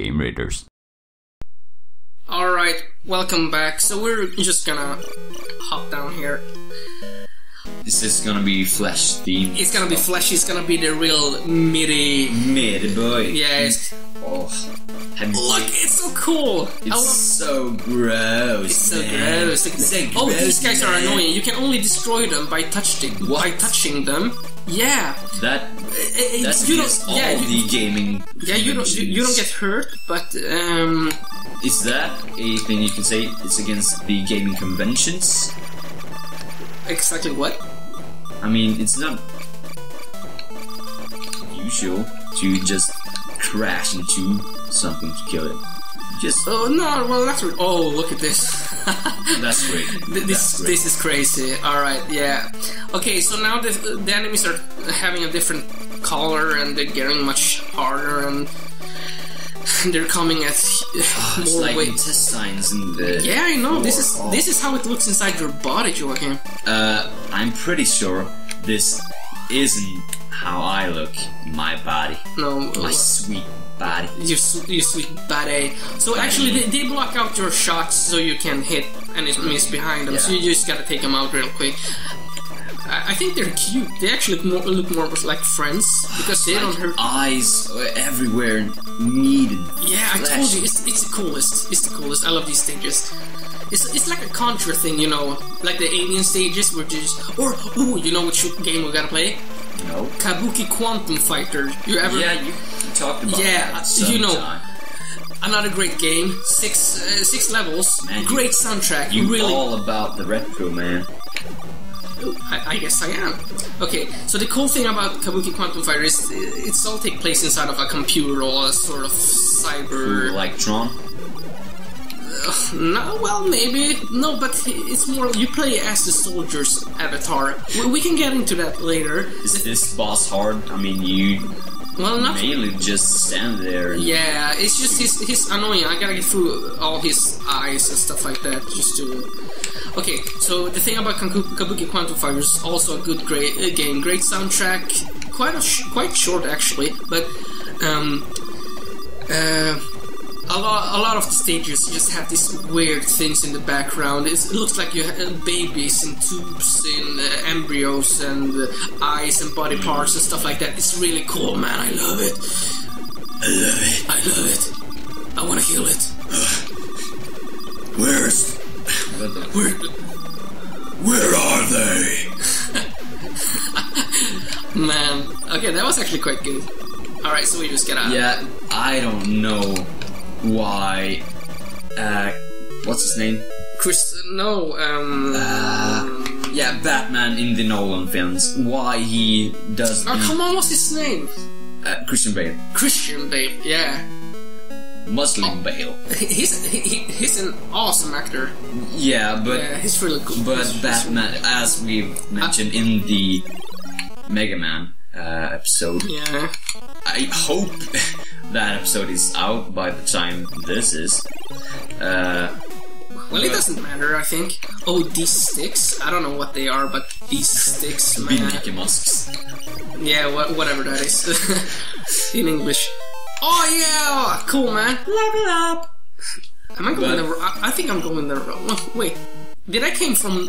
Game Raiders. Alright, welcome back. So we're just gonna hop down here. This is gonna be flesh themed. It's gonna be fleshy, it's gonna be the real meaty. mid boy. Yes. Oh, have you- look, it's so cool! It's love so gross. It's so man. gross. Look at So oh, gross, these guys are annoying. You can only destroy them by touching by touching them. Yeah. That Eh, eh, that's you against don't. all Yeah, you, the gaming. yeah. You don't. You, you don't get hurt, but um. Is that a thing you can say? It's against the gaming conventions. Exactly what? I mean, it's not usual to just crash into something to kill it. Just Oh no. Well, that's. Oh, look at this. that's great. This That's great. this is crazy. All right, yeah. Okay, so now the the enemies are having a different color and they're getting much harder and they're coming at more like weight. intestines in the. Yeah, I know. This is floor. this is how it looks inside your body, Joachim. Uh, I'm pretty sure this isn't how I look my body. No, uh, My sweet body. you su- you sweet bad So actually, they, they block out your shots so you can hit enemies behind them. So you just gotta take them out real quick. I I think they're cute. They actually look more, look more like friends because they don't hurt. Eyes everywhere, needed. Yeah, I told you, it's, it's the coolest. It's the coolest. I love these stages. It's, it's like a Contra thing, you know, like the alien stages where you just. Or, ooh, you know which game we gotta play? No. Kabuki Quantum Fighter. You ever. Yeah, you talked about Yeah, you know, sometime. Another great game. Six uh, six levels. Man, you- great soundtrack. You really. all about the retro, man. I, I guess I am. Okay, so the cool thing about Kabuki Quantum Fighter is uh, it's all take place inside of a computer or a sort of cyber. Like Tron. No, well, maybe. No, but it's more. You play as the soldier's avatar. We, we can get into that later. Is this boss hard? I mean, you Well, not. mainly just stand there. and- Yeah, it's just he's, he's annoying. I gotta get through all his eyes and stuff like that just to. Okay, so the thing about Kabuki Quantum Fighter is also a good great uh, game, great soundtrack, quite a sh- quite short actually, but um, uh, a lot a lot of the stages just have these weird things in the background. It's, it looks like you have babies in tubes, and uh, embryos, and uh, eyes and body parts and stuff like that. It's really cool, man. I love it. I love it. I love it. I want to kill it. Where's Where? Where are they? Man. Okay, that was actually quite good. Alright, so we just get out. Yeah, I don't know why. Uh, what's his name? Chris. No, um. Uh, yeah, Batman in the Nolan films. Why he does oh, come on, what's his name? uh, Christian Bale, Christian Bale, yeah. Muslim Bale. He's, he, he- he's an awesome actor. Yeah, but Yeah, he's really cool. but He's- he's- Batman, as we've mentioned in the Mega Man uh, episode, Yeah. I hope that episode is out by the time this is. Uh, Well, it doesn't matter, I think. Oh, these sticks? I don't know what they are, but these sticks, man. Mickey Musks. Yeah, wha- whatever that is. In English. Oh, yeah! Cool, man. Level up. Am I going But- the wrong? I I think I'm going the wrong. oh, Wait, did I came from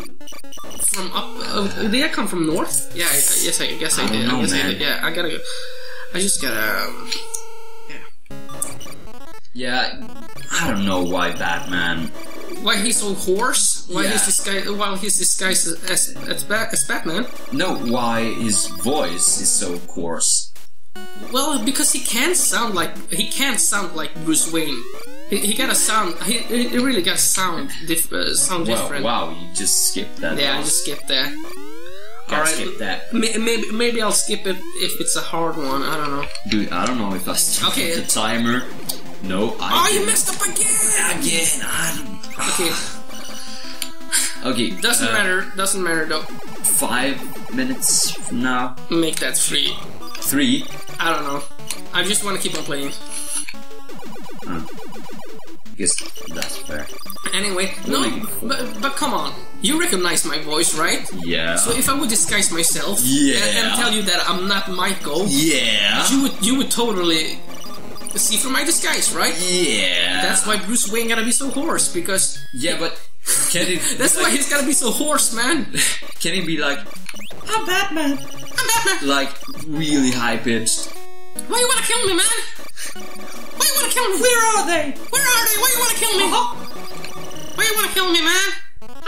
from up? Uh, did I come from north? Yeah, I, yes, I guess I, I did. know, I guess I man. did. Yeah, I gotta go. I just gotta. Um, Yeah, I don't know why Batman. why he's so hoarse? Why Yeah. he's disguised? While he's disguised as as, Ba- as Batman? No, why his voice is so coarse. Well, because he can't sound like he can't sound like Bruce Wayne. He, he gotta sound. He, he really gotta sound dif- uh, sound Wow, different. wow, you just skipped that. Yeah, I just skipped that. Gotta alright. skip that. May- Maybe maybe I'll skip it if it's a hard one. I don't know. Dude, I don't know if I started Okay. the timer. No, I Oh, you didn't. messed up again! again. I. Okay, Okay, doesn't uh, matter. Doesn't matter though. Five minutes from now. Make that three. Three. I don't know. I just want to keep on playing. I guess that's fair. Anyway, We'll no, make it four. but but come on. You recognize my voice, right? Yeah. So if I would disguise myself Yeah. and, and tell you that I'm not Michael, yeah. you would you would totally see through my disguise, right? Yeah. That's why Bruce Wayne gotta be so hoarse because Yeah, but can it? that's why he's gotta be so hoarse, man. Can he be like I'm Batman. I'm Batman. like really high pitched? Why you wanna kill me, man? Why you wanna kill me? Where are they? Where are they? Why you wanna kill me? Uh-huh. Why you wanna kill me, man?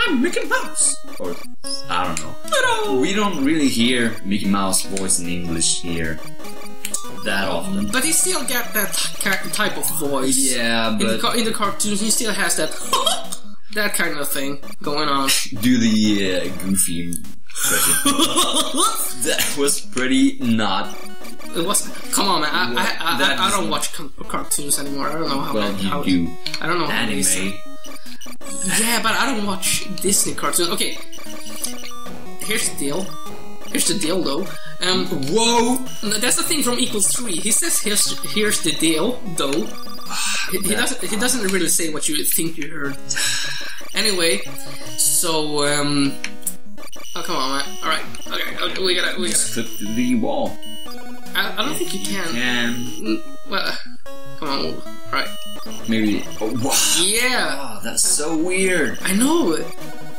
I'm Mickey Mouse. Or I don't know. Hello. Uh, we don't really hear Mickey Mouse voice in English here that often. But he still got that type of voice. Yeah, In the, but in the cartoons, he still has that that kind of thing going on. do the uh, goofy impression. that was pretty not. It was. Come on, man. I, I, I, I, I don't watch cartoons anymore. I don't know how. Well, how you do I don't know how anime. Yeah, but I don't watch Disney cartoons. Okay. Here's the deal. Here's the deal, though. Um, Whoa! that's the thing from Equals Three. He says, "Here's here's the deal," though. He, he doesn't. He doesn't really say what you think you heard. Anyway, so um. Oh come on, man. All right. Okay. okay we gotta. We gotta. clip to the wall. I, I don't think you can. And Mm, Well, come on. Right. maybe. Oh, wow! Yeah. Oh, that's so weird. I know.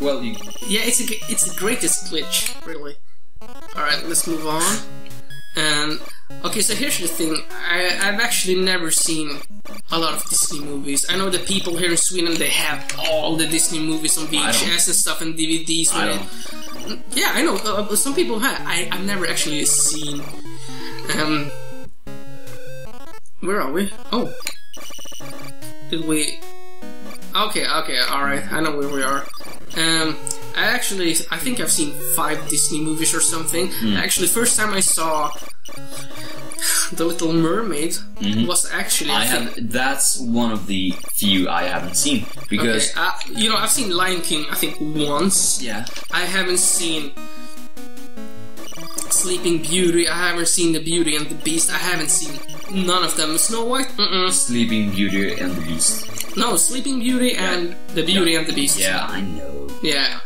Well, you Yeah, it's a, it's the greatest glitch, really. Alright, let's move on. And, okay, so here's the thing. I, I've actually never seen a lot of Disney movies. I know the people here in Sweden, they have all the Disney movies on VHS and stuff and DVDs. I it. Yeah, I know. Uh, uh, some people have. I, I've never actually seen. Um, where are we? Oh, did we? Okay, okay, all right. I know where we are. Um, I actually, I think I've seen five Disney movies or something. Actually, first time I saw The Little Mermaid was actually. I think- have. That's one of the few I haven't seen because. Okay, uh, you know, I've seen Lion King. I think once. Yeah. I haven't seen Sleeping Beauty. I haven't seen The Beauty and the Beast. I haven't seen none of them. Snow White? Mm-mm. Sleeping Beauty and the Beast. No, Sleeping Beauty and The Beauty Yeah. and the Beast. Yeah, I know. Yeah.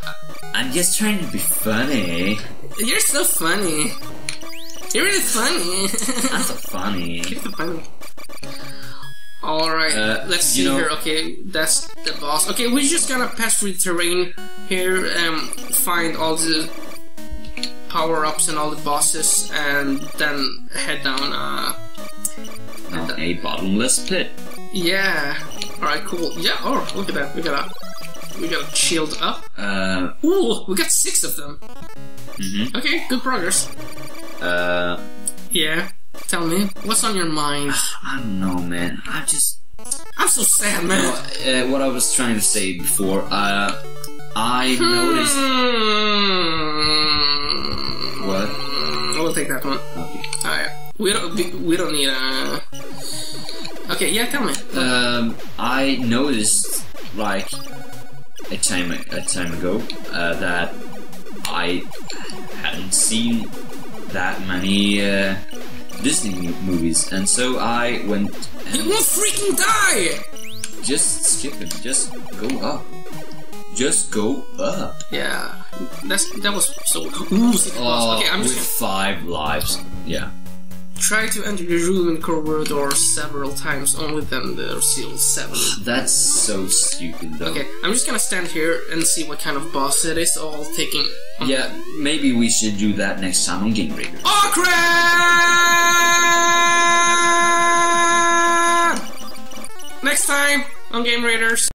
I'm just trying to be funny. You're so funny. You're really funny. That's so funny. You're so funny. Alright, Uh, let's see know- here. Okay, that's the boss. Okay, we're just gonna pass through the terrain here, and find all the power ups and all the bosses, and then head down. Uh, Now, a bottomless pit. yeah. Alright, cool. Yeah, oh, look at that. We got a, we got a shield up. Uh, Ooh, we got six of them. Mhm. Okay, good progress. uh, Yeah. Tell me, what's on your mind? I don't know, man. I just. I'm so sad, man. Uh, what I was trying to say before, uh, I noticed. Hmm. What? I will take that one. Okay. Alright. We don't we, we don't need a Okay, yeah, tell me. Um, I noticed like a time a time ago uh, that I hadn't seen that many uh, Disney movies, and so I went You will freaking die! just skip it, just go up, just go up. Yeah. That's that was so ooh, six. Okay, I'm with just five lives. Yeah. Try to enter the room in corridor several times, only then they're still seven. That's so stupid though. Okay, I'm just gonna stand here and see what kind of boss it is, all taking Yeah, maybe we should do that next time on Game Breaker. Oh crap! Next time on Game Raiders.